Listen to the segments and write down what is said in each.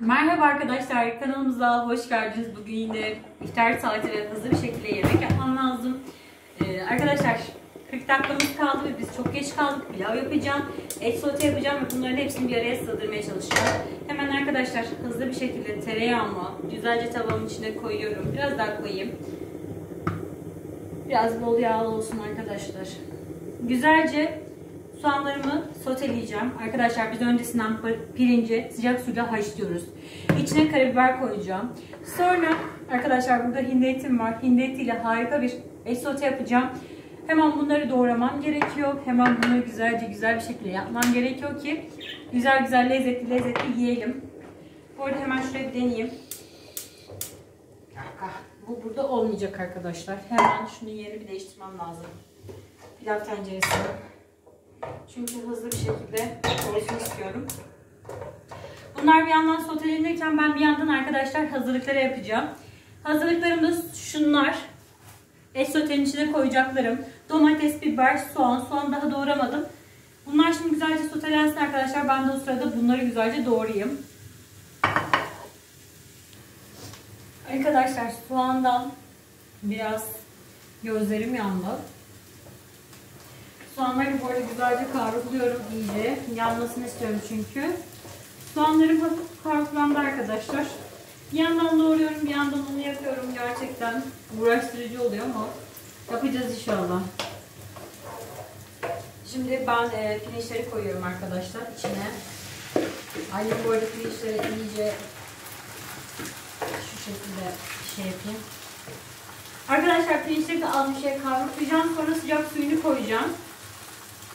Merhaba arkadaşlar, kanalımıza hoş geldiniz. Bugün yine iftar saatine hızlı bir şekilde yemek yapmam lazım. Ee, arkadaşlar 40 dakikamız kaldı ve biz çok geç kaldık. Pilav yapacağım, et sote yapacağım ve bunların hepsini bir araya sığdırmaya çalışacağım. Hemen arkadaşlar hızlı bir şekilde tereyağımı güzelce tavanın içine koyuyorum. Biraz daha koyayım. Biraz bol yağlı olsun arkadaşlar. Güzelce soğanlarımı soteleyeceğim. Arkadaşlar biz öncesinden pirinci sıcak suyla haşlıyoruz. İçine karabiber koyacağım. Sonra arkadaşlar burada hindi etim var. Hindi etiyle harika bir et sote yapacağım. Hemen bunları doğramam gerekiyor. Hemen bunları güzelce güzel bir şekilde yapmam gerekiyor ki güzel güzel lezzetli lezzetli yiyelim. Bu arada hemen bir deneyeyim. Bu burada olmayacak arkadaşlar. Hemen şunu yerini bir değiştirmem lazım. Pilav tenceresi. Çünkü hızlı bir şekilde olsun istiyorum. Bunlar bir yandan sotelenirken ben bir yandan arkadaşlar hazırlıkları yapacağım. Hazırlıklarım da şunlar. Et sotenin içine koyacaklarım. Domates, biber, soğan. Soğan daha doğramadım. Bunlar şimdi güzelce sotelensin arkadaşlar. Ben de o sırada bunları güzelce doğrayayım. Arkadaşlar soğandan biraz gözlerim yandı. Soğanları bu arada güzelce kavrukluyorum iyice. Yanmasını istiyorum çünkü. Soğanlarım hafif kavruklandı arkadaşlar. Bir yandan doğruyorum, bir yandan onu yapıyorum. Gerçekten uğraştırıcı oluyor ama yapacağız inşallah. Şimdi ben e, pirinçleri koyuyorum arkadaşlar içine. Annem bu arada pirinçleri iyice şu şekilde şey yapayım. Arkadaşlar pirinçleri de az bir şey kavruklayacağım. Sonra sıcak suyunu koyacağım.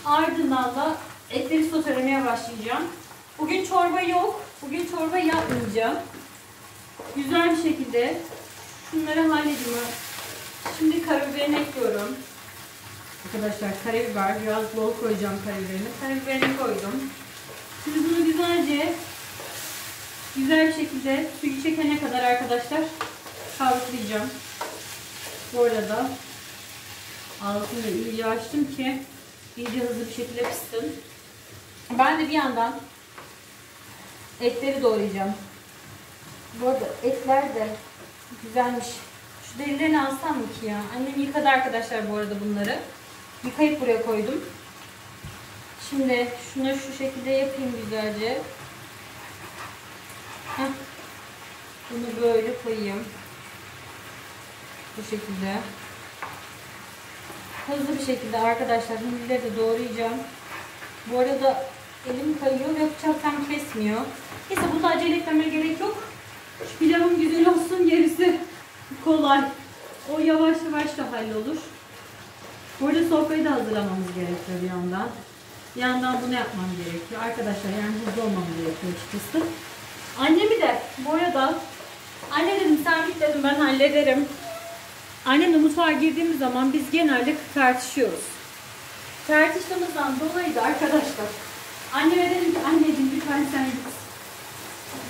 Ardından da etleri sotelemeye başlayacağım. Bugün çorba yok. Bugün çorba yapmayacağım. Güzel bir şekilde şunları halledeyim. Şimdi karabiberini ekliyorum. Arkadaşlar karabiber biraz bol koyacağım karabiberini. Karabiberini koydum. Şimdi bunu güzelce güzel bir şekilde suyu çekene kadar arkadaşlar kavruklayacağım. Bu arada altını iyice açtım ki iyice hızlı bir şekilde pişsin. Ben de bir yandan etleri doğrayacağım. Bu arada etler de güzelmiş. Şu derilerini alsam mı ki ya? Annem yıkadı arkadaşlar bu arada bunları. Yıkayıp buraya koydum. Şimdi şunu şu şekilde yapayım güzelce. Heh. Bunu böyle koyayım. Bu şekilde. Hızlı bir şekilde arkadaşlar hindileri de doğrayacağım. Bu arada elim kayıyor ve bıçak tam kesmiyor. Neyse bunu acele etmeme gerek yok. Pilavım güzel olsun gerisi kolay. O yavaş yavaş da hallolur. Burada sofrayı da hazırlamamız gerekiyor bir yandan. Bir yandan bunu yapmam gerekiyor. Arkadaşlar yani hızlı olmam gerekiyor açıkçası. Annemi de bu arada anne sen git dedim ben hallederim. Annemle mutfağa girdiğimiz zaman biz genelde tartışıyoruz. Tartıştığımızdan dolayı da arkadaşlar anneme dedim ki anneciğim lütfen sen git.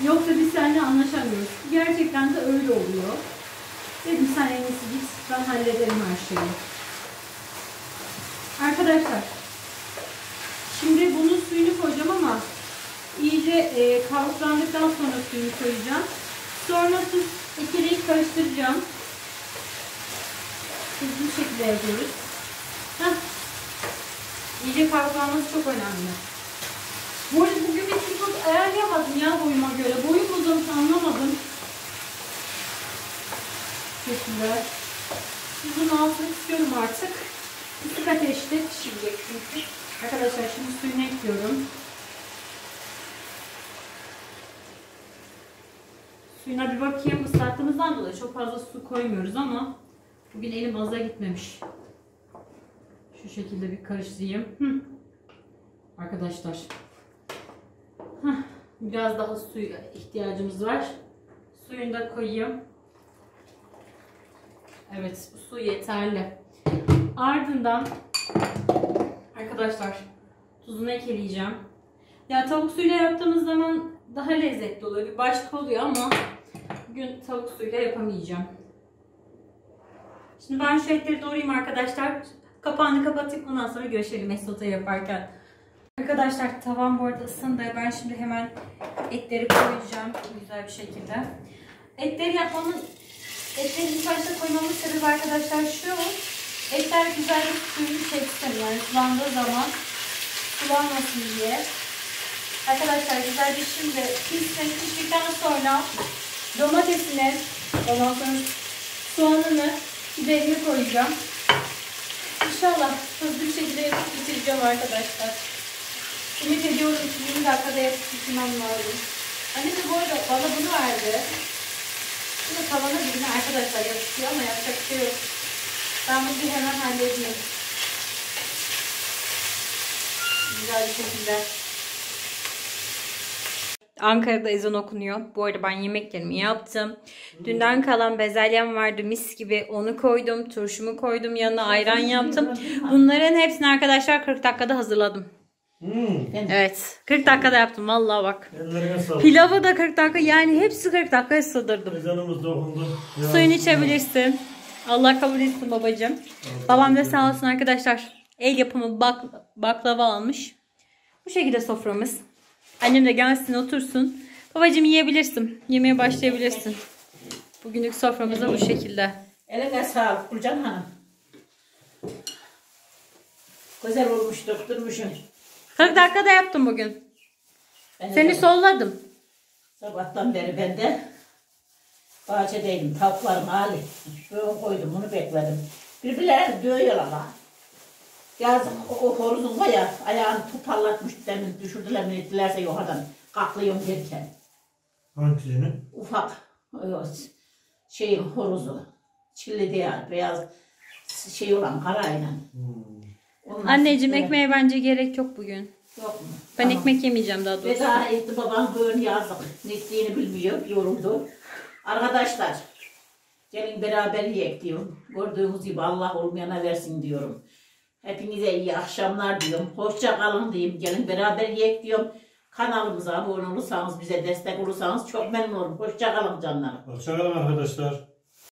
Yoksa biz seninle anlaşamıyoruz. Gerçekten de öyle oluyor. Dedim sen en iyisi git ben hallederim her şeyi. Arkadaşlar şimdi bunun suyunu koyacağım ama iyice e, kavruklandıktan sonra suyunu koyacağım. Sonra ikiliyi karıştıracağım. Hızlı şekilde yapıyoruz. Heh. İyice kavruklanması çok önemli. Bu arada bugün bir tripod ayarlayamadım ya boyuma göre. Boyum uzamış anlamadım. Şekilde. Tuzun altını istiyorum artık. Kısık ateşte pişirecek çünkü. Arkadaşlar şimdi suyunu ekliyorum. Suyuna bir bakayım. Islattığımızdan dolayı çok fazla su koymuyoruz ama bugün elim aza gitmemiş. Şu şekilde bir karıştırayım. Hı. Arkadaşlar. Heh. Biraz daha suya ihtiyacımız var. Suyunu da koyayım. Evet bu su yeterli. Ardından arkadaşlar tuzunu ekleyeceğim. Ya tavuk suyuyla yaptığımız zaman daha lezzetli oluyor. Bir başka oluyor ama bugün tavuk suyuyla yapamayacağım. Şimdi ben şu etleri doğrayayım arkadaşlar. Kapağını kapatayım ondan sonra görüşelim esote yaparken. Arkadaşlar tavam bu arada ısındı. Ben şimdi hemen etleri koyacağım güzel bir şekilde. Etleri yapmamın, etleri ilk başta koymamın sebebi arkadaşlar şu. Etler güzel bir suyunu çeksin yani sulandığı zaman sulanmasın diye. Arkadaşlar güzel bir şimdi pişsin. Piştikten sonra domatesini, ondan sonra soğanını, biberini koyacağım. İnşallah hızlı bir şekilde yapıp bitireceğim arkadaşlar. Ümit ediyorum ki 20 dakikada yapıp bitirmem lazım. Annem de bu arada bana bunu verdi. Şimdi tavana dibine arkadaşlar yapışıyor ama yapacak bir şey yok. Ben bunu hemen halledeyim. Güzel bir şekilde. Ankara'da ezan okunuyor. Bu arada ben yemeklerimi yaptım. Dünden kalan bezelyem vardı mis gibi. Onu koydum. Turşumu koydum. Yanına ayran yaptım. Bunların hepsini arkadaşlar 40 dakikada hazırladım. Hmm. Evet. 40 dakikada yaptım. Vallahi bak. Pilavı da 40 dakika yani hepsi 40 dakikaya sığdırdım. Ezanımız da okundu. Suyunu içebilirsin. Allah kabul etsin babacığım. Babam da sağ olsun arkadaşlar. El yapımı bak baklava almış. Bu şekilde soframız. Annem de gelsin otursun. Babacığım yiyebilirsin. Yemeye başlayabilirsin. Bugünlük soframız da bu şekilde. Eline sağlık Gülcan Hanım. Güzel olmuş döktürmüşüm. 40 dakikada yaptım bugün. Ben Seni de solladım. Sabahtan beri ben de bahçedeydim. Tavuklarım hali. Şöyle koydum bunu bekledim. Birbirlerini dövüyor ama. Yazık o, o horozun var ya ayağını toparlatmış demin düşürdüler mi ettilerse yukarıdan kaklıyorum derken. Hangisini? Ufak o şeyin horozu. Çilli değil beyaz şey olan karayla. Hmm. Ondan Anneciğim sonra- ekmeğe bence gerek yok bugün. Yok mu? Ben Tamam. ekmek yemeyeceğim daha doğrusu. Veda etti babam böyle yazdık. Ne ettiğini bilmiyor, yoruldu. Arkadaşlar, gelin beraber yiyek diyorum. Gördüğünüz gibi Allah olmayana versin diyorum. Hepinize iyi akşamlar diyorum. Hoşça kalın diyeyim. Gelin beraber yiyek diyorum. Kanalımıza abone olursanız, bize destek olursanız çok memnun olurum. Hoşça kalın canlarım. Hoşçakalın arkadaşlar.